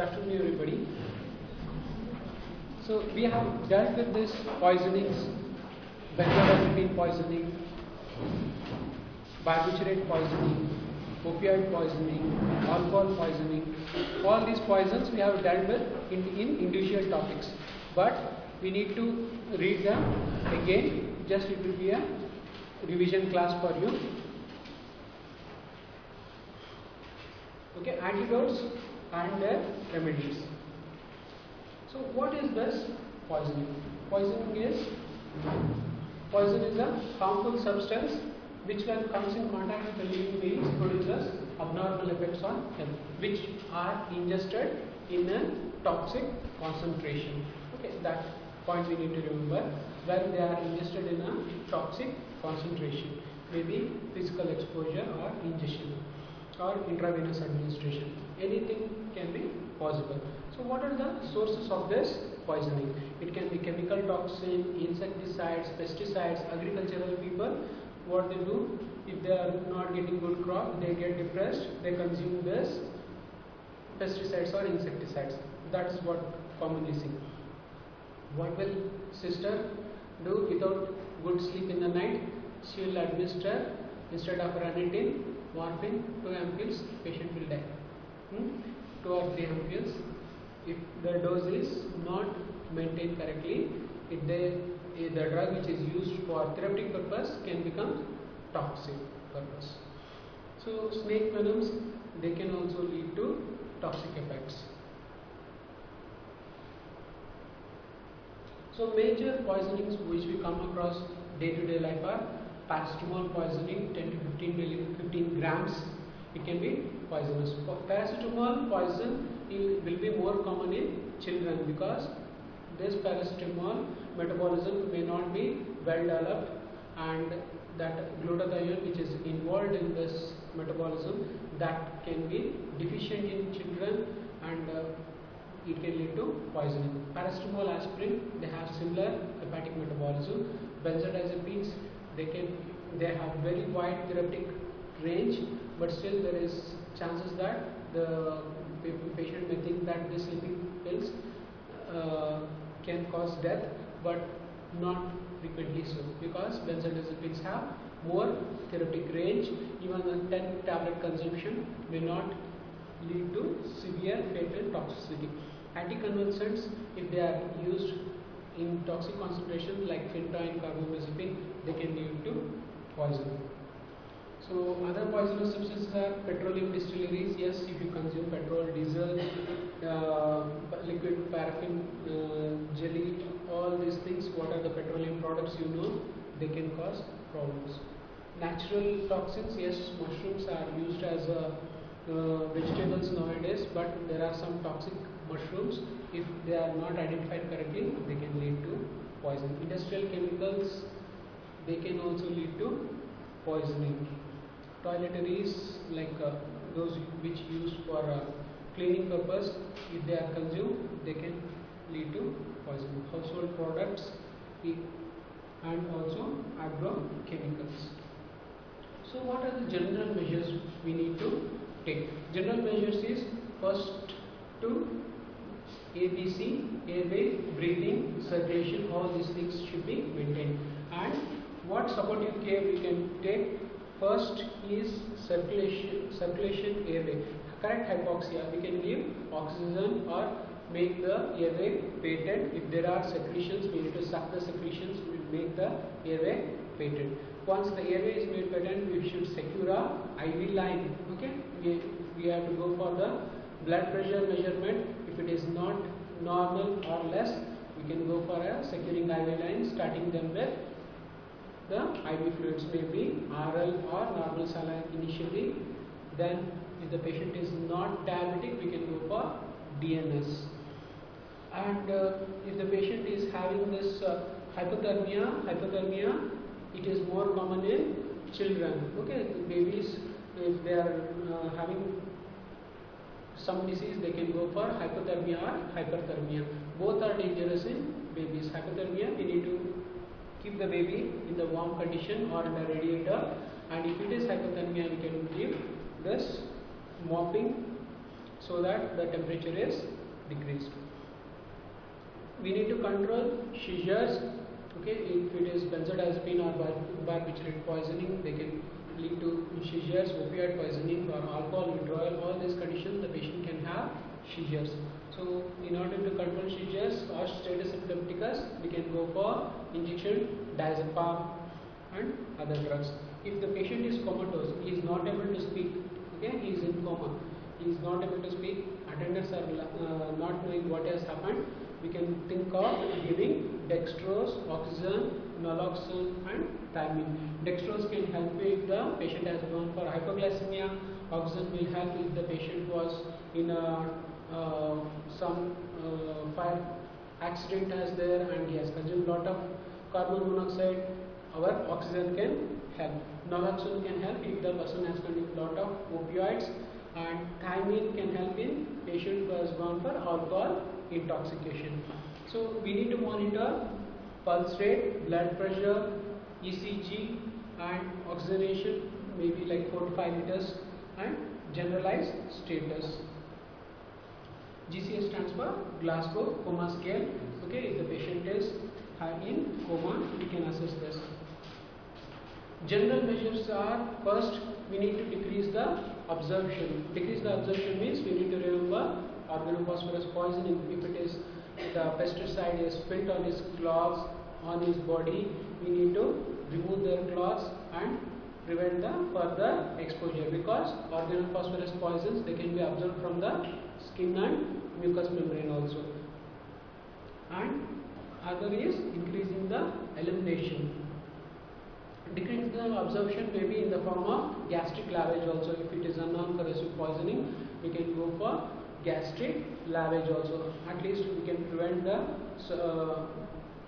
Good afternoon, everybody. So we have dealt with this poisonings, benzodiazepine poisoning, barbiturate poisoning, opioid poisoning, alcohol poisoning. All these poisons we have dealt with in, in individual topics. But we need to read them again. Just it will be a revision class for you. Okay, antidotes and their remedies. So what is this poisoning? Poisoning is poison is a harmful substance which when comes in contact with the living beings produces abnormal effects on health which are ingested in a toxic concentration. Okay, that point we need to remember when they are ingested in a toxic concentration maybe physical exposure or ingestion or intravenous administration. Anything can be possible. So what are the sources of this poisoning? It can be chemical toxin insecticides pesticides agricultural people. What they do if they are not getting good crop they get depressed they consume this pesticides or insecticides. That's what commonly seen what will sister do without good sleep in the night? She will administer instead of ranitidine morphine 2 ampoules patient will die. Hmm? 2 or 3 ampoules if the dose is not maintained correctly if they if the drug which is used for therapeutic purpose can become toxic purpose. So snake venoms they can also lead to toxic effects. So major poisonings which we come across day to day life are paracetamol poisoning 10 to 15 15 grams it can be poisonous paracetamol poison will be more common in children because this paracetamol metabolism may not be well developed and that glutathione which is involved in this metabolism that can be deficient in children and uh, it can lead to poisoning. Paracetamol, aspirin, they have similar hepatic metabolism. Benzodiazepines, they can they have very wide therapeutic range, but still there is chances that the patient may think that the sleeping pills uh, can cause death, but not frequently so because benzodiazepines have more therapeutic range. Even a 10 tablet consumption may not lead to severe fatal toxicity. Anticonvulsants, if they are used in toxic concentration like phenytoin, carbamazepine, they can lead to poison. So other poisonous substances are petroleum distillates. Yes, if you consume petrol, diesel, uh, liquid paraffin, uh, jelly, all these things, what are the petroleum products you know, they can cause problems. Natural toxins, yes, mushrooms are used as a uh, vegetables nowadays, but there are some toxic mushrooms. If they are not identified correctly, they can lead to poison. Industrial chemicals, they can also lead to poisoning. Toiletries, like uh, those which used for uh, cleaning purpose, if they are consumed, they can lead to poison. Household products and also agrochemicals. So, what are the general measures we need to take. General measures is first to ABC, airway, breathing, circulation, all these things should be maintained. And what supportive care we can take? First is circulation, circulation airway. Correct hypoxia, we can give oxygen or make the airway patent. If there are secretions, we need to suck the secretions, we make the airway patent. Once the airway is made patent, we should secure a IV line. Okay, we, we have to go for the blood pressure measurement. If it is not normal or less, we can go for a securing IV line, starting them with the IV fluids, may be RL or normal saline initially. Then, if the patient is not diabetic, we can go for DNS. And uh, if the patient is having this uh, hypothermia, hypothermia it is more common in children okay babies if they are uh, having some disease they can go for hypothermia or hyperthermia both are dangerous in babies hypothermia we need to keep the baby in the warm condition or in the radiator and if it is hypothermia we can give this mopping so that the temperature is decreased. We need to control seizures. Okay, if it is benzodiazepine or bar barbiturate poisoning, they can lead to seizures, opioid poisoning, or alcohol withdrawal. All these conditions, the patient can have seizures. So, in order to control seizures or status epilepticus, we can go for injection, diazepam, and other drugs. If the patient is comatose, he is not able to speak, okay, he is in coma, he is not able to speak, attendants are uh, not knowing what has happened, we can think of giving dextrose, oxygen, naloxone and thiamine. Dextrose can help if the patient has gone for hypoglycemia, oxygen will help if the patient was in a uh, some uh, fire accident has there and he has consumed a lot of carbon monoxide our oxygen can help. Naloxone can help if the person has consumed lot of opioids and thiamine can help in patient who has gone for alcohol intoxication. So we need to monitor pulse rate, blood pressure, ECG and oxygenation maybe like 4 to 5 liters and generalized status. GCS stands for Glasgow Coma Scale. Okay, if the patient is in coma, we can assess this. General measures are first we need to decrease the absorption. Decrease the absorption means we need to remember organophosphorus poisoning. If it is the pesticide is spilled on his clothes, on his body, we need to remove their clothes and prevent the further exposure because organophosphorus poisons they can be absorbed from the skin and mucous membrane also. And other is increasing the elimination decrease the absorption may be in the form of gastric lavage also. If it is a non-corrosive poisoning, we can go for gastric lavage also. At least we can prevent the uh,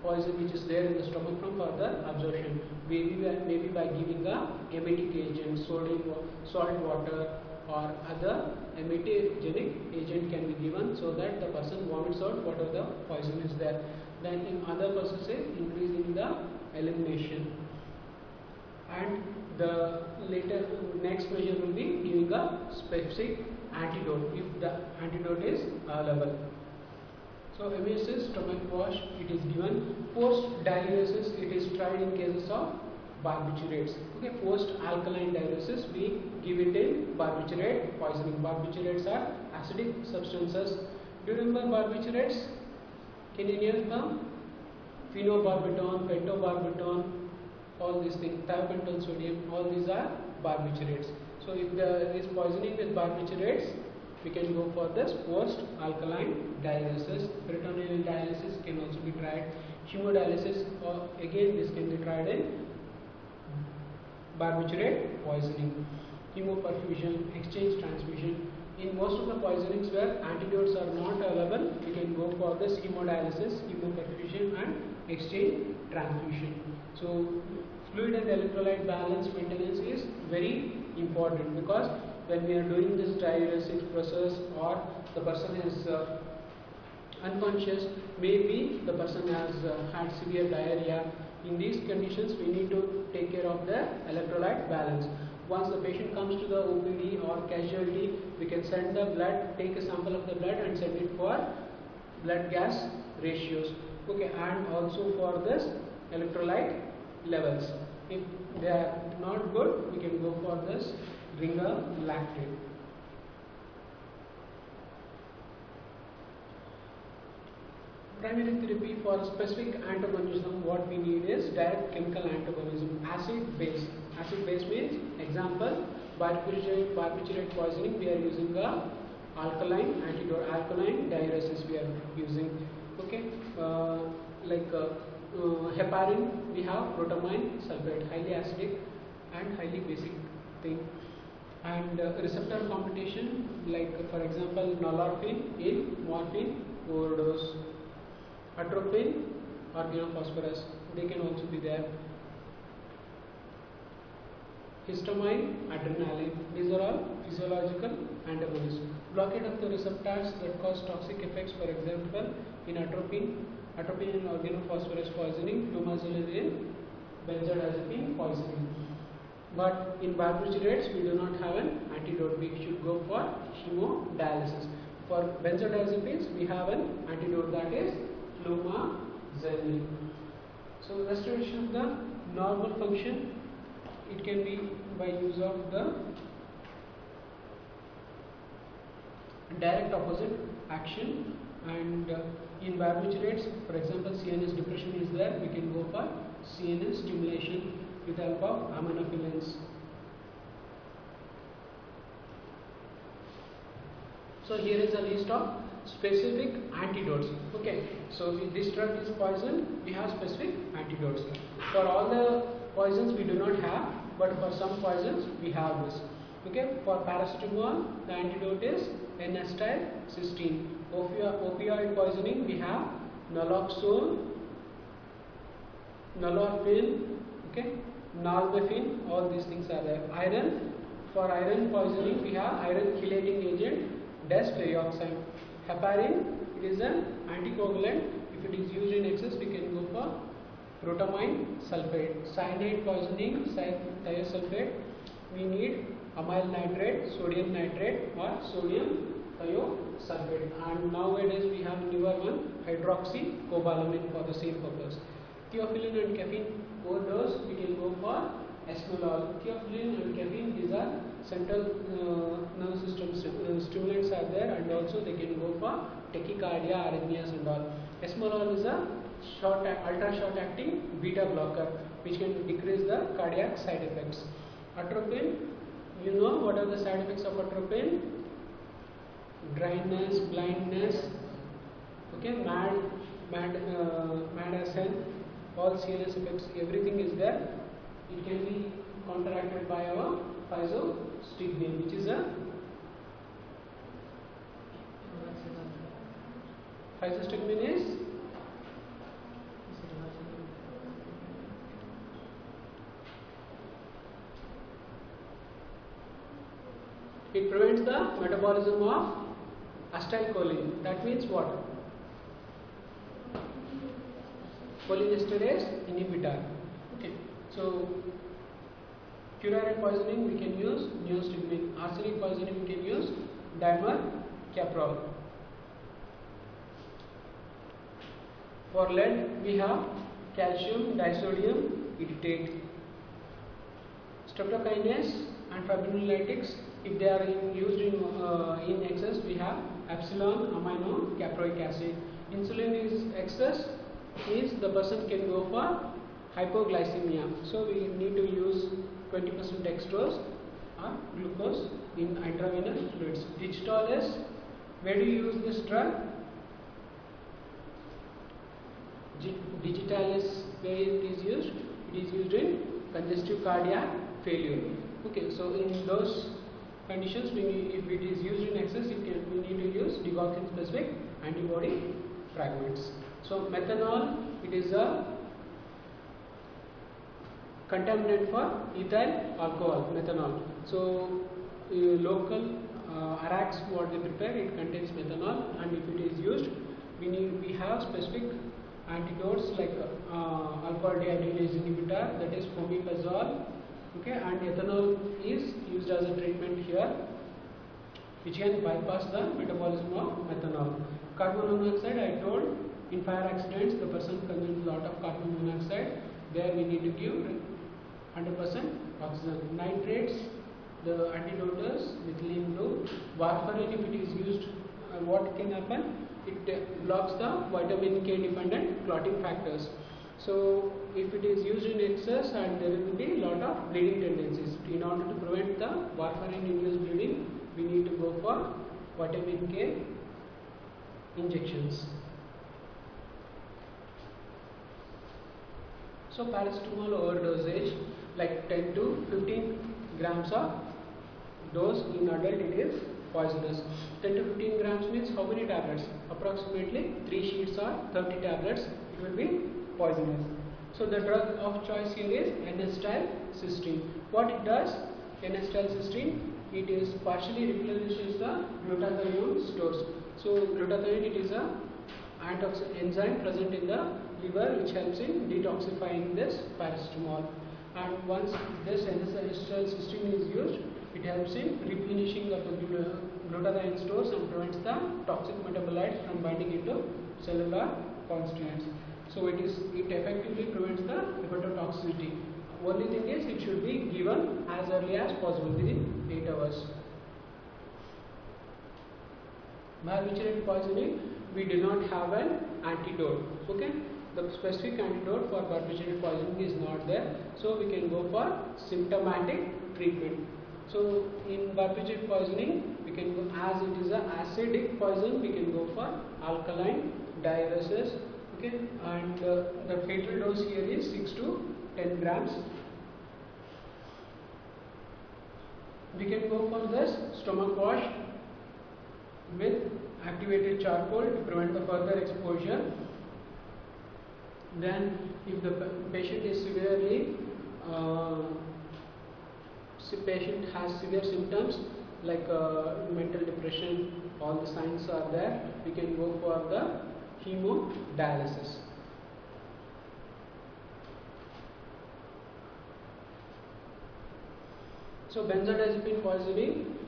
poison which is there in the stomach from further absorption. Maybe by, maybe by giving a emetic agent, sodium, salt water or other emetogenic agent can be given so that the person vomits out whatever the poison is there. Then in other processes, increasing the elimination and the later next measure will be giving a specific antidote if the antidote is uh, available. So emesis stomach wash it is given forced diuresis it is tried in cases of barbiturates. Okay, forced alkaline diuresis we give it in barbiturate poisoning. Barbiturates are acidic substances. Do you remember barbiturates? Can you name them? Phenobarbital, pentobarbital, all these things, thiopental sodium, all these are barbiturates. So if there is poisoning with barbiturates, we can go for this post alkaline dialysis. Peritoneal dialysis can also be tried. Hemodialysis, or again this can be tried in barbiturate poisoning. Hemoperfusion, exchange transfusion. In most of the poisonings where antidotes are not available, we can go for this hemodialysis, hemoperfusion and exchange transfusion. So fluid and electrolyte balance maintenance is very important because when we are doing this diuretic process or the person is uh, unconscious, maybe the person has uh, had severe diarrhea. In these conditions, we need to take care of the electrolyte balance. Once the patient comes to the OPD or casualty, we can send the blood, take a sample of the blood and send it for blood gas ratios. Okay, and also for this electrolyte levels. If they are not good, we can go for this ringer lactate. Primary therapy for specific antagonism, what we need is direct chemical antagonism, acid base. Acid base means, example, barbiturate, barbiturate poisoning, we are using a alkaline antidote, alkaline diuresis we are using. Okay, uh, like uh, uh, heparin, we have protamine sulfate, highly acidic and highly basic thing. And uh, receptor competition, like uh, for example, nalorphine in morphine overdose, atropine, organophosphorus, they can also be there. Histamine, adrenaline, these are all physiological antagonists. Blockade of the receptors that cause toxic effects, for example, in atropine, atropine and organophosphorus poisoning, flumazenil in benzodiazepine poisoning. but in barbiturates we do not have an antidote. We should go for hemodialysis. For benzodiazepines we have an antidote that is flumazenil. So restoration of the normal function it can be by use of the direct opposite action and uh, in barbiturates for example CNS depression is there we can go for CNS stimulation with help of aminophyllines. So here is a list of specific antidotes. Okay, so if this drug is poison, we have specific antidotes. For all the poisons we do not have, but for some poisons we have this. Okay, for paracetamol the antidote is N-acetylcysteine. Opio opioid poisoning we have naloxone, nalorphine, okay, nalmefene, all these things are there. Iron, for iron poisoning we have iron chelating agent desferrioxamine. Heparin, it is an anticoagulant. If it is used in excess, we can go for protamine sulfate. Cyanide poisoning, thiosulfate, we need amyl nitrate, sodium nitrate or sodium thiosulfate. And nowadays we have newer one, hydroxycobalamin for the same purpose. Theophylline and caffeine overdose, we can go for esmolol. Theophylline and caffeine, these are central uh, nerve system uh, stimulants are there and also they can go for tachycardia, arrhythmias and all. Esmolol is a short, ultra short acting beta blocker which can decrease the cardiac side effects. Atropine, you know what are the side effects of atropine? Dryness, blindness, okay, mad, mad, uh, mad ascent, all CNS effects, everything is there. It can be counteracted by our physostigmine, which is a physostigmine is it prevents the metabolism of acetylcholine. That means what? Cholinesterase inhibitor. Okay. So curare poisoning we can use neostigmine. Arsenic poisoning we can use dimercaprol. For lead we have calcium disodium edetate. Streptokinase and fibrinolytics if they are in, used in, uh, in excess we have epsilon amino caproic acid. Insulin is excess means the person can go for hypoglycemia. So we need to use 20% dextrose or glucose in intravenous fluids. Digitalis where do you use this drug? Digitalis where it is used? It is used in congestive cardiac failure. Okay, so in those conditions, need, if it is used in excess, it can, we need to use digoxin specific antibody fragments. So methanol, it is a contaminant for ethyl alcohol, methanol. So uh, local uh, Arax what they prepare, it contains methanol and if it is used, we need we have specific antidotes like uh, alcohol dehydrogenase inhibitor that is fomepizole okay and ethanol is used as a treatment here which can bypass the metabolism of methanol. Carbon monoxide I told in fire accidents the person consumes a lot of carbon monoxide there we need to give 100% oxygen. Nitrates the antidotes methylene blue. Warfarin if it is used uh, what can happen? It blocks the vitamin K dependent clotting factors. So if it is used in excess and there will be a lot of bleeding tendencies. In order to prevent the warfarin induced bleeding, we need to go for vitamin K injections. So paracetamol overdosage like 10 to 15 grams of dose in adult it is poisonous. 10 to 15 grams means how many tablets? Approximately 3 sheets or 30 tablets it will be poisonous. So the drug of choice here is N-acetylcysteine. What it does? N-acetylcysteine, it is partially replenishes the glutathione stores. So glutathione it is a enzyme present in the liver which helps in detoxifying this paracetamol. and once this NSAID cysteine is used, it helps in replenishing of the glu- glutathione stores and prevents the toxic metabolites from binding into cellular constituents. So it is it effectively prevents the hepatotoxicity. Only thing is it should be given as early as possible within 8 hours. Barbiturate poisoning, we do not have an antidote. Okay, the specific antidote for barbiturate poisoning is not there, so we can go for symptomatic treatment. So in barbiturate poisoning, we can go as it is an acidic poison, we can go for alkaline diuresis. And uh, the fatal dose here is 6 to 10 grams. We can go for this stomach wash with activated charcoal to prevent the further exposure. Then, if the patient is severely, uh, patient has severe symptoms like uh, mental depression, all the signs are there, we can go for the hemodialysis. So benzodiazepine poisoning,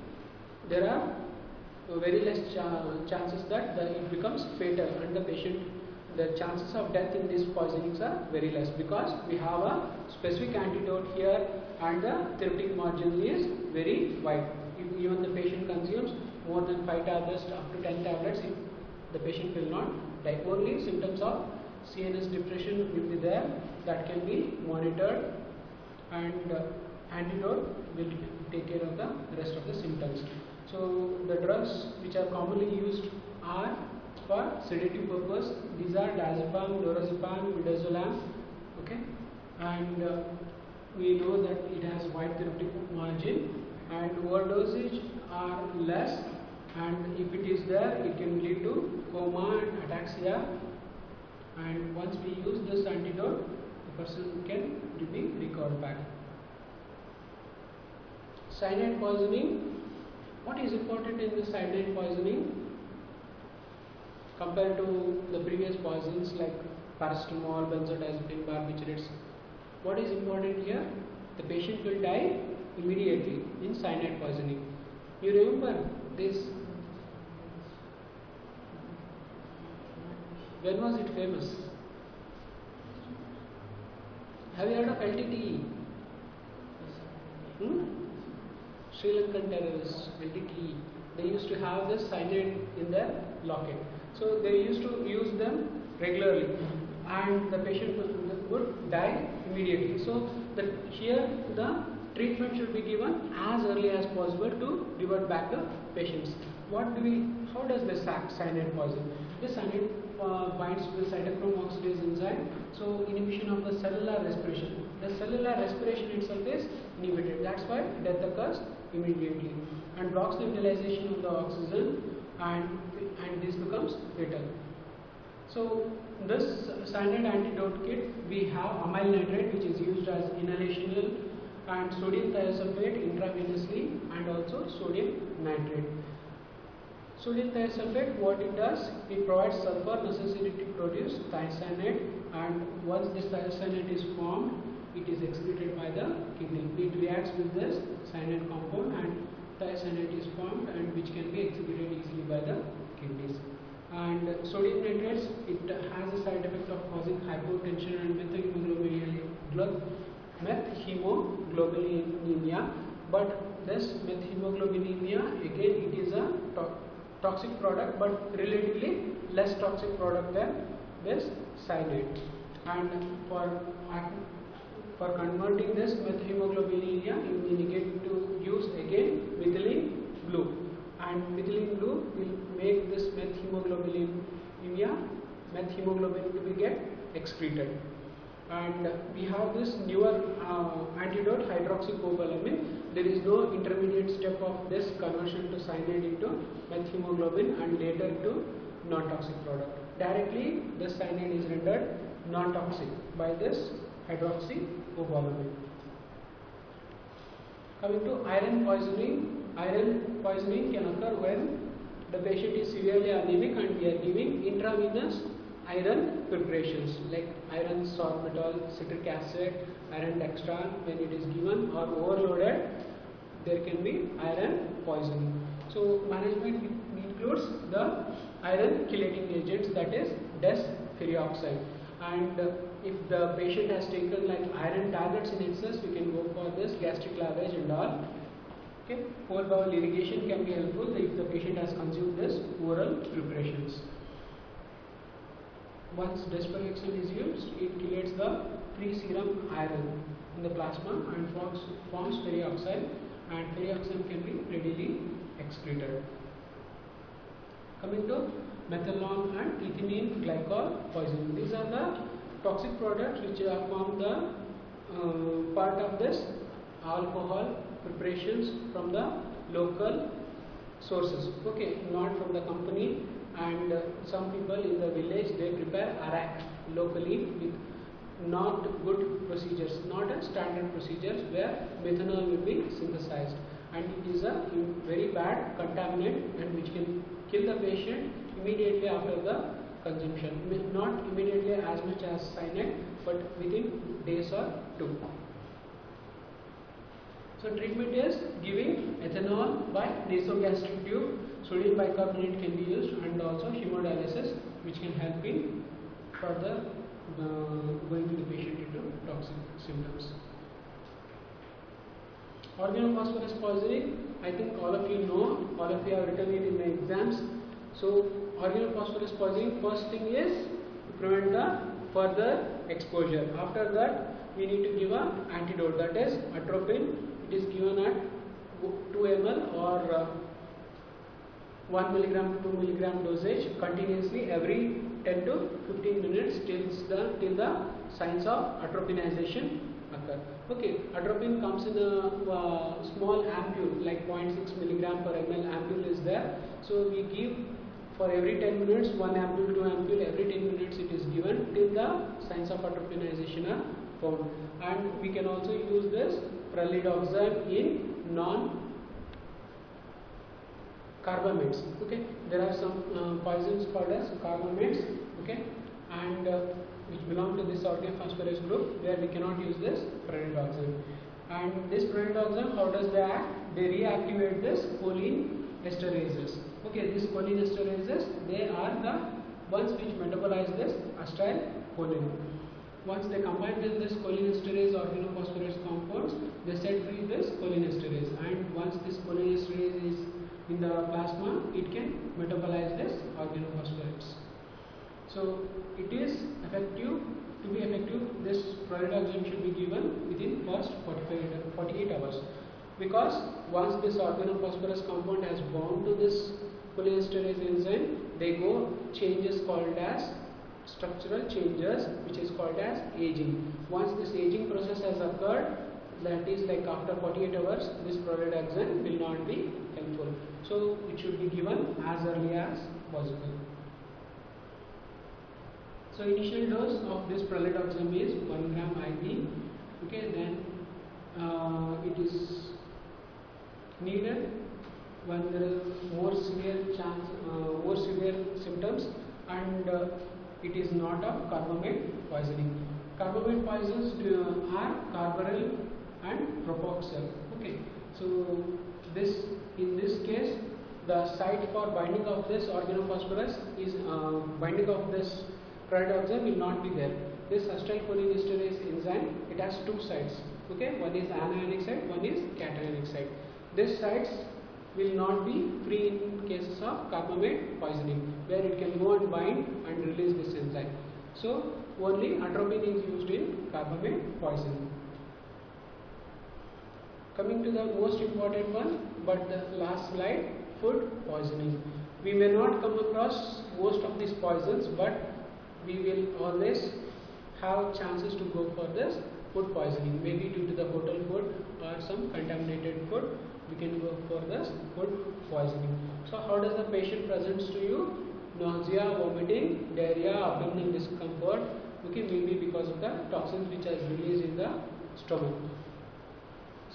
there are very less cha- chances that the, it becomes fatal and the patient, the chances of death in these poisonings are very less because we have a specific antidote here and the therapeutic margin is very wide. If even the patient consumes more than 5 tablets up to 10 tablets, the patient will not die. Only symptoms of CNS depression will be there that can be monitored and uh, antidote will take care of the rest of the symptoms. So the drugs which are commonly used are for sedative purpose. These are diazepam, lorazepam, midazolam. Okay, and uh, we know that it has wide therapeutic margin and overdosage are less and if it is there it can lead to coma and ataxia and once we use this antidote the person can be recovered back. Cyanide poisoning. What is important in the cyanide poisoning compared to the previous poisons like paracetamol, benzodiazepine, barbiturates? What is important here? The patient will die immediately in cyanide poisoning. You remember this? When was it famous? Have you heard of LTTE? Hmm? Sri Lankan terrorists, LTTE. They used to have this cyanide in their locket. So they used to use them regularly and the patient would, would die immediately. So the, here the treatment should be given as early as possible to revert back the patients. What do we, how does this act, cyanide poison? This cyanide uh, binds to the cytochrome oxidase enzyme, so inhibition of the cellular respiration. The cellular respiration itself is inhibited. That's why death occurs immediately and blocks the utilization of the oxygen and and this becomes fatal. So this cyanide antidote kit we have amyl nitrate which is used as inhalational and sodium thiosulfate intravenously and also sodium nitrate. Sodium thiosulfate what it does it provides sulfur necessary to produce thiocyanate and once this thiocyanate is formed it is excreted by the kidney. It reacts with this cyanide compound and thiocyanate is formed and which can be excreted easily by the kidneys. And sodium nitrates, it has a side effect of causing hypotension and methemoglobinemia. But this methemoglobinemia, again, it is a to toxic product, but relatively less toxic product than this cyanide. And for for converting this methemoglobinemia, we need to use again methylene blue and methylene blue will make this methemoglobinemia, methemoglobin to be get excreted. And we have this newer uh, antidote hydroxycobalamin. There is no intermediate step of this conversion to cyanide into methemoglobin and later to non-toxic product. Directly, the cyanide is rendered non-toxic by this hydroxycobalamin. Coming to iron poisoning, iron poisoning can occur when the patient is severely anemic and we are giving intravenous iron preparations like iron sorbitol, citric acid, iron dextran when it is given or overloaded there can be iron poisoning. So management includes the iron chelating agents that is desferrioxamine and uh, if the patient has taken like iron tablets in excess we can go for this gastric lavage and all. Okay? Whole bowel irrigation can be helpful if the patient has consumed this oral preparations once desferrioxamine is used it chelates the free serum iron in the plasma and forms, forms ferrioxide and ferrioxide can be readily excreted. Coming to methanol and ethylene glycol poisoning these are the toxic products which are form the uh, part of this alcohol preparations from the local sources. Okay not from the company and uh, some people in the village they prepare arak locally with not good procedures not a standard procedures where methanol will be synthesized. And it is a very bad contaminant and which can kill the patient immediately after the consumption. Not immediately as much as cyanide but within days or two so treatment is giving ethanol by nasogastric tube sodium bicarbonate can be used and also hemodialysis which can help in further uh, going to the patient into toxic symptoms. Organophosphorus poisoning i think all of you know all of you have written it in the exams. So organophosphorus poisoning first thing is to prevent the further exposure. After that we need to give a antidote that is atropine. It is given at 2 ml or uh, 1 milligram 2 milligram dosage continuously every 10 to 15 minutes till the till the signs of atropinization occur. Okay, atropine comes in a uh, small ampule like 0.6 milligram per ml ampule is there. So we give for every 10 minutes, one ampule to ampule, every 10 minutes it is given till the signs of atropinization are found. And we can also use this pralidoxime in non carbamates. Okay, there are some uh, poisons called as carbamates. Okay, and uh, which belong to this organophosphorus group where we cannot use this pralidoxime. And this pralidoxime, how does they act? They reactivate this choline esterases. Okay, these cholinesterases, they are the ones which metabolize this acetylcholine. Once they combine with this cholinesterase organophosphorus compounds, they set free this cholinesterase. And once this cholinesterase is in the plasma, it can metabolize this organophosphorates. So it is effective. To be effective, this pralidoxime should be given within first 45, 48 hours because once this organophosphorus compound has bound to this cholinesterase enzyme, they go changes called as structural changes which is called as aging. Once this aging process has occurred, that is like after 48 hours, this pralidoxime will not be helpful. So it should be given as early as possible. So initial dose of this pralidoxime is 1 gram IV. Okay, then uh, it is needed when there is more severe chance, uh, more severe symptoms, and uh, it is not a carbamate poisoning. Carbamate poisons do, are carbaryl and propoxur. Okay, so this in this case the site for binding of this organophosphorus is uh, binding of this pralidoxime will not be there. This acetylcholinesterase enzyme it has two sites. Okay, one is anionic site, one is cationic site. These sites will not be free in cases of carbamate poisoning where it can go and bind and release this enzyme. So only atropine is used in carbamate poisoning. Coming to the most important one but the last slide food poisoning. We may not come across most of these poisons but we will always have chances to go for this food poisoning maybe due to the hotel food or some contaminated food we can go for this food poisoning. So how does the patient presents to you? Nausea, vomiting, diarrhea, abdominal discomfort, okay, maybe because of the toxins which are released in the stomach.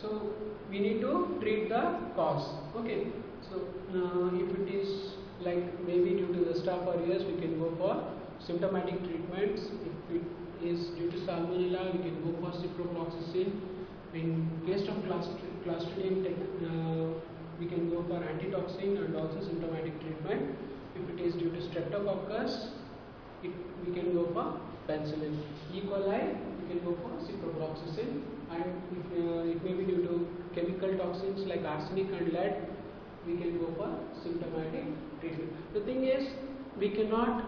So we need to treat the cause. Okay. So uh, if it is like maybe due to the staph aureus, we can go for symptomatic treatments. If it is due to salmonella, we can go for ciprofloxacin. In case of Clostridium, uh, we can go for antitoxin and also symptomatic treatment. If it is due to streptococcus, it, we can go for penicillin. E. coli, we can go for ciprofloxacin and if, uh, it may be due to chemical toxins like arsenic and lead, we can go for symptomatic treatment. The thing is, we cannot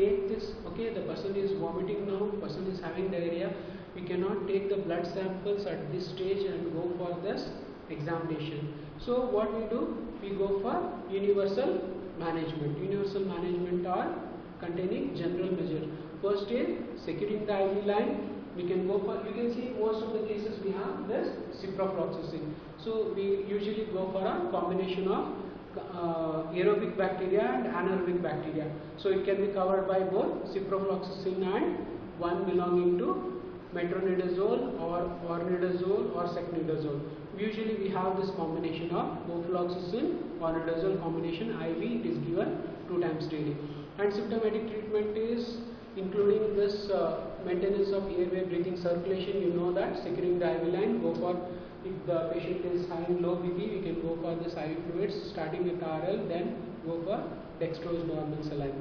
take this, okay, the person is vomiting now, person is having diarrhea, we cannot take the blood samples at this stage and go for this examination. So what we do, we go for universal management. Universal management are containing general measure. First is securing the IV line. We can go for, you can see most of the cases we have this ciprofloxacin. So we usually go for a combination of uh, aerobic bacteria and anaerobic bacteria. So it can be covered by both ciprofloxacin and one belonging to metronidazole or ornidazole or secnidazole. Usually we have this combination of ofloxacin ornidazole combination IV it is given two times daily. And symptomatic treatment is including this uh, maintenance of airway breathing circulation. You know that securing the IV line go for if the patient is having low BP, we can go for the IV fluids starting with RL, then go for dextrose normal saline.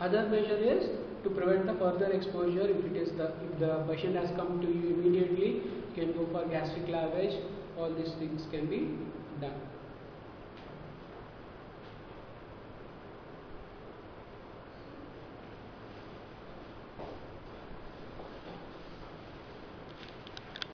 Other measure is to prevent the further exposure. If it is the if the patient has come to you immediately, you can go for gastric lavage. All these things can be done.